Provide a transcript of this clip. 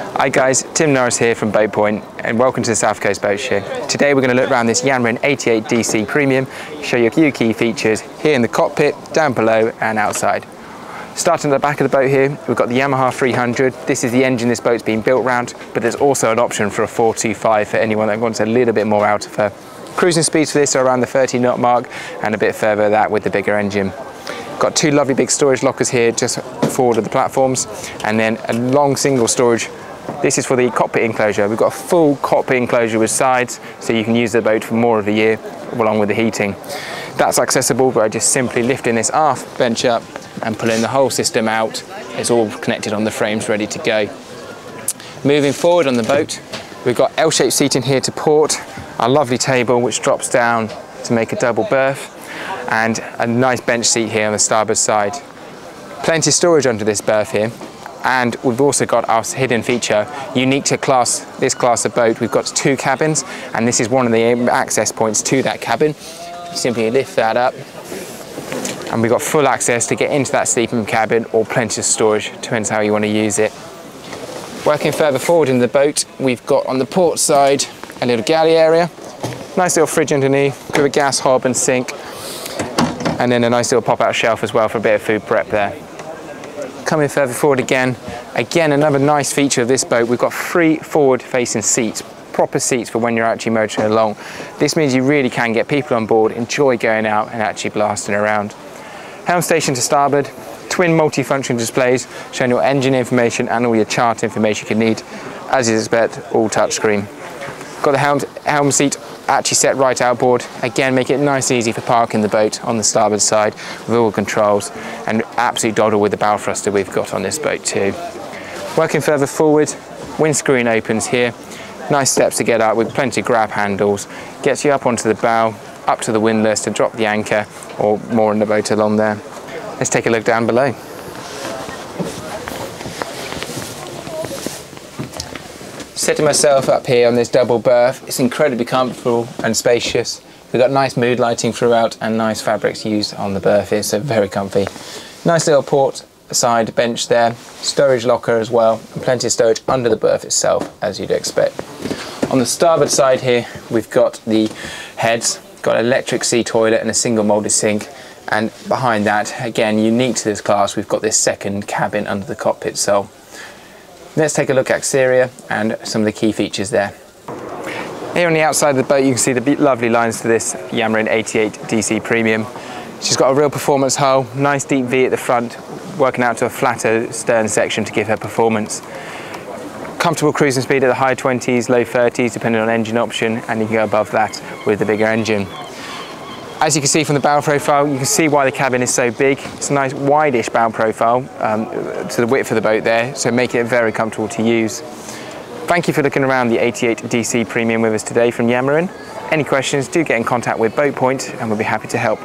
Hi guys, Tim Norris here from boatpoint and welcome to the South Coast Boat Show. Today we're going to look around this Yamarin 88 DC Premium, show you a few key features here in the cockpit, down below and outside. Starting at the back of the boat here, we've got the Yamaha 300. This is the engine this boat's been built around, but there's also an option for a 425 for anyone that wants a little bit more out of her. Cruising speeds for this are around the 30 knot mark and a bit further that with the bigger engine. Got two lovely big storage lockers here just forward of the platforms and then a long single storage. This is for the cockpit enclosure. We've got a full cockpit enclosure with sides so you can use the boat for more of the year along with the heating. That's accessible by just simply lifting this aft bench up and pulling the whole system out. It's all connected on the frames ready to go. Moving forward on the boat, we've got L-shaped seating here to port, a lovely table which drops down to make a double berth and a nice bench seat here on the starboard side. Plenty of storage under this berth here and we've also got our hidden feature unique to class this class of boat. We've got two cabins and this is one of the access points to that cabin. Simply lift that up and we've got full access to get into that sleeping cabin or plenty of storage depends how you want to use it. Working further forward in the boat we've got on the port side a little galley area nice little fridge underneath with a gas hob and sink and then a nice little pop-out shelf as well for a bit of food prep there. Coming further forward again, again another nice feature of this boat, we've got three forward facing seats, proper seats for when you're actually motoring along. This means you really can get people on board, enjoy going out and actually blasting around. Helm station to starboard, twin multi-function displays showing your engine information and all your chart information you can need. As you expect, all touchscreen. Got the helm, helm seat actually set right outboard. Again, make it nice and easy for parking the boat on the starboard side with all the controls and absolutely doddle with the bow thruster we've got on this boat too. Working further forward, windscreen opens here. Nice steps to get out with plenty of grab handles. Gets you up onto the bow, up to the windlass to drop the anchor or more in the boat along there. Let's take a look down below. Setting myself up here on this double berth, it's incredibly comfortable and spacious. We've got nice mood lighting throughout and nice fabrics used on the berth here, so very comfy. Nice little port side bench there, storage locker as well, and plenty of storage under the berth itself, as you'd expect. On the starboard side here, we've got the heads, got an electric sea toilet and a single moulded sink, and behind that, again, unique to this class, we've got this second cabin under the cockpit so Let's take a look at exterior and some of the key features there. Here on the outside of the boat you can see the lovely lines to this Yamarin 88 DC Premium. She's got a real performance hull, nice deep V at the front, working out to a flatter stern section to give her performance. Comfortable cruising speed at the high 20s, low 30s depending on engine option and you can go above that with the bigger engine. As you can see from the bow profile, you can see why the cabin is so big. It's a nice wide-ish bow profile um, to the width of the boat there, so making it very comfortable to use. Thank you for looking around the 88 DC Premium with us today from Yamarin. Any questions, do get in contact with boatpoint and we'll be happy to help.